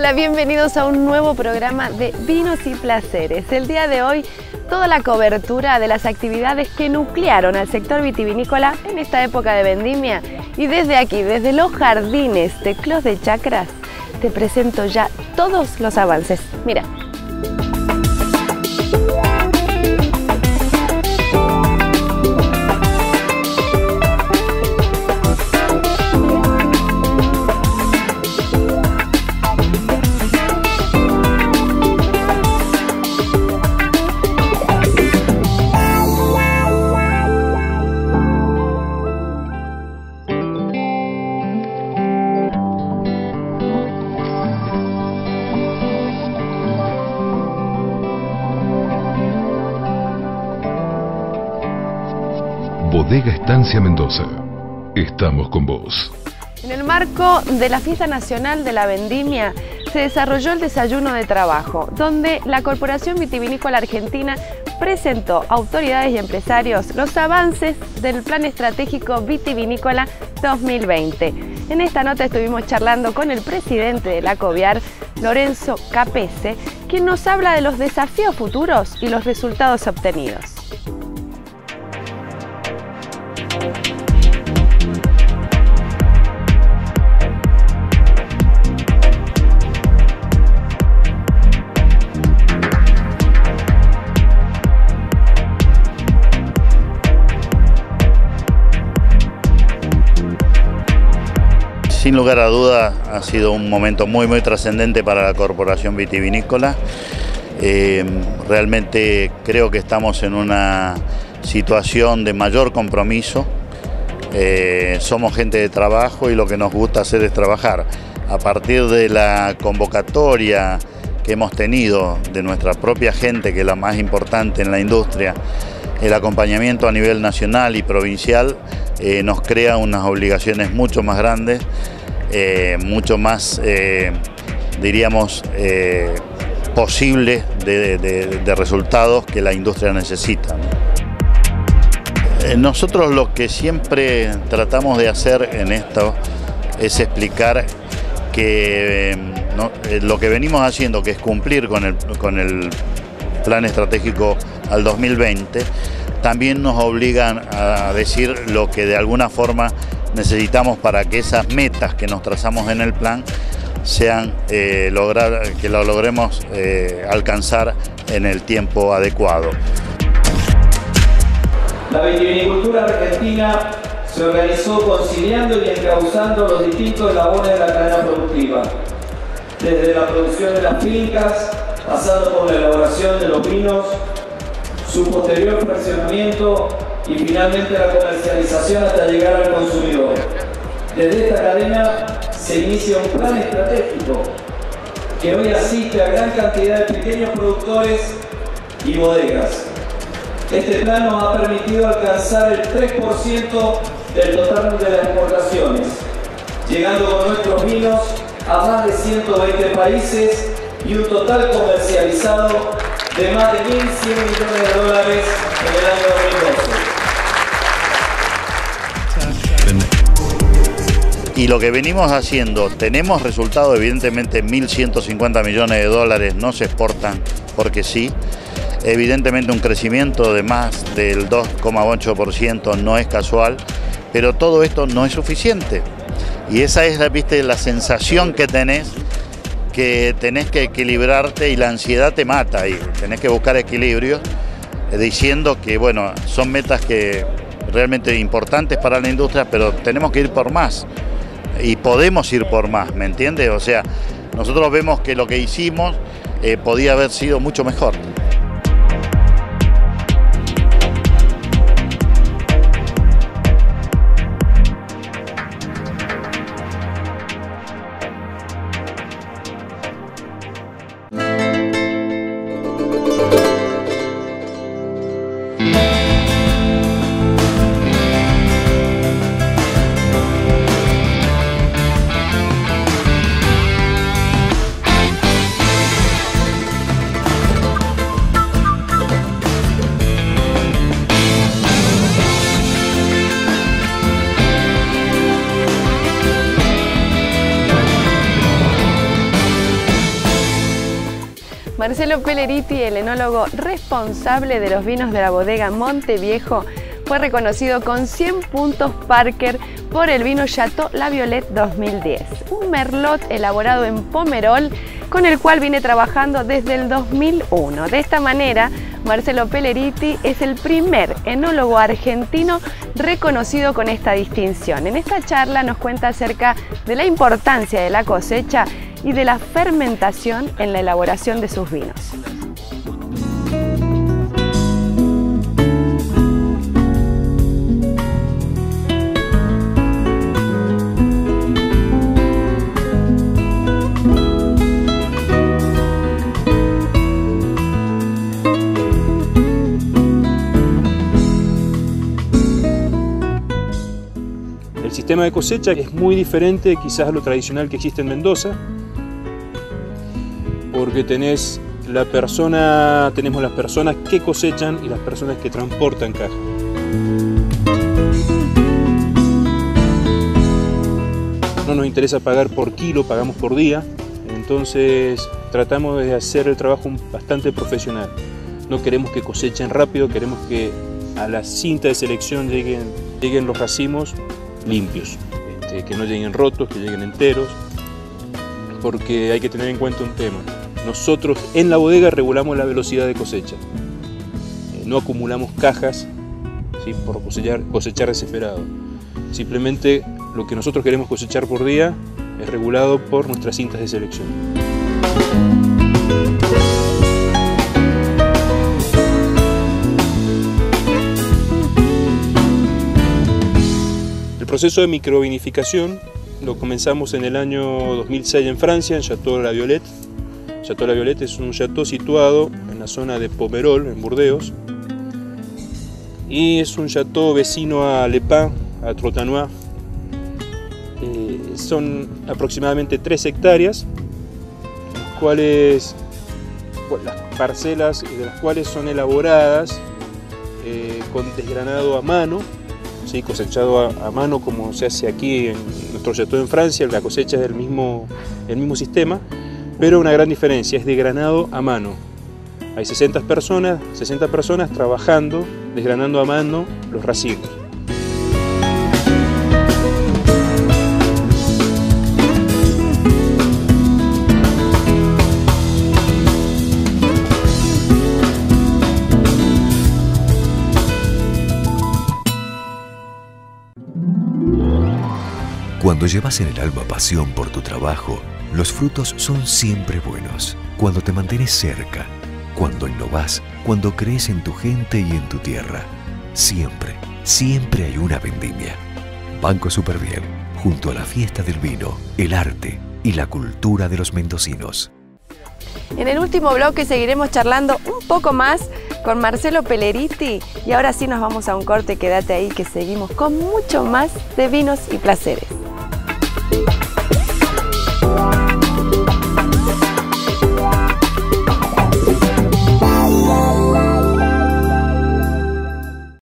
Hola, bienvenidos a un nuevo programa de Vinos y Placeres. El día de hoy, toda la cobertura de las actividades que nuclearon al sector vitivinícola en esta época de vendimia. Y desde aquí, desde los jardines de Clos de Chacras, te presento ya todos los avances. Mira. Bodega Estancia Mendoza. Estamos con vos. En el marco de la Fiesta Nacional de la Vendimia se desarrolló el desayuno de trabajo, donde la Corporación Vitivinícola Argentina presentó a autoridades y empresarios los avances del Plan Estratégico Vitivinícola 2020. En esta nota estuvimos charlando con el presidente de la COVIAR, Lorenzo Capese, quien nos habla de los desafíos futuros y los resultados obtenidos. Sin lugar a duda ha sido un momento muy muy trascendente para la Corporación Vitivinícola. Eh, realmente creo que estamos en una situación de mayor compromiso. Eh, somos gente de trabajo y lo que nos gusta hacer es trabajar. A partir de la convocatoria que hemos tenido de nuestra propia gente, que es la más importante en la industria, el acompañamiento a nivel nacional y provincial eh, nos crea unas obligaciones mucho más grandes, eh, mucho más, eh, diríamos, posibles de, resultados que la industria necesita. Nosotros lo que siempre tratamos de hacer en esto es explicar que lo que venimos haciendo, que es cumplir con el, con el plan estratégico al 2020, también nos obligan a decir lo que de alguna forma necesitamos para que esas metas que nos trazamos en el plan sean eh, lograr, que lo logremos eh, alcanzar en el tiempo adecuado. La vitivinicultura argentina se organizó conciliando y encauzando los distintos eslabones de la cadena productiva, desde la producción de las fincas, pasando por la elaboración de los vinos, su posterior fraccionamiento y finalmente la comercialización hasta llegar al consumidor. Desde esta cadena se inicia un plan estratégico que hoy asiste a gran cantidad de pequeños productores y bodegas. Este plan nos ha permitido alcanzar el 3% del total de las exportaciones, llegando con nuestros vinos a más de 120 países y un total comercializado de más de 1.100 millones de dólares en el año 2012. Y lo que venimos haciendo, tenemos resultados, evidentemente 1.150 millones de dólares no se exportan porque sí. Evidentemente un crecimiento de más del 2,8% no es casual, pero todo esto no es suficiente. Y esa es ¿viste, la sensación que tenés que tenés que equilibrarte y la ansiedad te mata y tenés que buscar equilibrio eh, diciendo que bueno, son metas que realmente importantes para la industria, pero tenemos que ir por más y podemos ir por más, ¿me entiendes? O sea, nosotros vemos que lo que hicimos eh, podía haber sido mucho mejor. Marcelo Pelleriti, el enólogo responsable de los vinos de la bodega Monteviejo, fue reconocido con 100 puntos Parker por el vino Chateau La Violette 2010, un merlot elaborado en Pomerol con el cual viene trabajando desde el 2001. De esta manera, Marcelo Pelleriti es el primer enólogo argentino reconocido con esta distinción. En esta charla nos cuenta acerca de la importancia de la cosecha y de la fermentación en la elaboración de sus vinos. El sistema de cosecha es muy diferente quizás a lo tradicional que existe en Mendoza, porque tenés la persona, tenemos las personas que cosechan y las personas que transportan caja. No nos interesa pagar por kilo, pagamos por día, entonces tratamos de hacer el trabajo bastante profesional. No queremos que cosechen rápido, queremos que a la cinta de selección lleguen, lleguen los racimos limpios, este, que no lleguen rotos, que lleguen enteros, porque hay que tener en cuenta un tema. Nosotros en la bodega regulamos la velocidad de cosecha. Eh, no acumulamos cajas por cosechar, cosechar desesperado. Simplemente lo que nosotros queremos cosechar por día es regulado por nuestras cintas de selección. proceso de microvinificación lo comenzamos en el año 2006 en Francia, en Chateau La Violette. Chateau La Violette es un chateau situado en la zona de Pomerol, en Burdeos. Y es un chateau vecino a Le Pen, a Trotanois. Eh, son aproximadamente 3 hectáreas, cuales, las parcelas de las cuales son elaboradas eh, con desgranado a mano cosechado a, mano como se hace aquí en nuestro chateau en Francia, la cosecha es del mismo, el mismo sistema, pero una gran diferencia, es de granado a mano. Hay 60 personas, 60 personas trabajando, desgranando a mano los racimos. Cuando llevas en el alma pasión por tu trabajo, los frutos son siempre buenos. Cuando te mantienes cerca, cuando innovas, cuando crees en tu gente y en tu tierra. Siempre, siempre hay una vendimia. Banco Superbiel, junto a la fiesta del vino, el arte y la cultura de los mendocinos. En el último bloque seguiremos charlando un poco más con Marcelo Pelleriti y ahora sí nos vamos a un corte, quédate ahí que seguimos con mucho más de vinos y placeres.